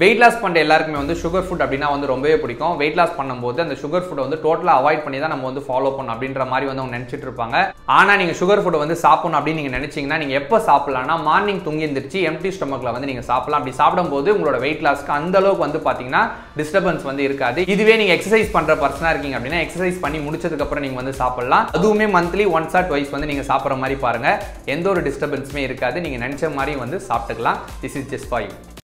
Weight loss பண்ணுற எல்லாருக்குமே வந்து சுகர் ஃபுட் அப்படின்னா வந்து ரொம்பவே பிடிக்கும். வெயிட் லாஸ் பண்ணும்போது அந்த சுகர் ஃபுட்டை வந்து டோட்டலாக அவாய்ட் பண்ணி தான் நம்ம வந்து ஃபாலோ பண்ணணும் அப்படின்ற மாதிரி வந்து அவங்க நினச்சிட்டு இருப்பாங்க. ஆனால் நீங்கள் சுகர் ஃபுட்டை வந்து சாப்பிடணும் அப்படின்னு நீங்கள் நினச்சிங்கன்னா நீங்கள் எப்போ சாப்பிட்லாம்னா மார்னிங் தூங்கி எந்திரிச்சு எம்டி ஸ்டொமக்கில் வந்து நீங்கள் சாப்பிடலாம். அப்படி சாப்பிடும்போது உங்களோட வெயிட் லாஸ்க்கு அந்த அளவுக்கு வந்து பார்த்தீங்கன்னா டிஸ்டர்பன்ஸ் வந்து இருக்காது. இதுவே நீங்கள் எக்ஸசைஸ் பண்ணுற பர்சனாக இருக்கீங்க அப்படின்னா எக்ஸசைஸ் பண்ணி முடிச்சதுக்கப்புறம் நீங்கள் வந்து சாப்பிடலாம். அதுவுமே மந்த்லி ஒன்ஸ் ஆர் ட்வைஸ் வந்து நீங்கள் சாப்பிட்ற மாதிரி பாருங்கள் எந்த ஒரு டிஸ்டர்பன்ஸுமே இருக்காது. நீங்கள் நினச்ச மாதிரி வந்து சாப்பிட்டுக்கலாம். This is just for you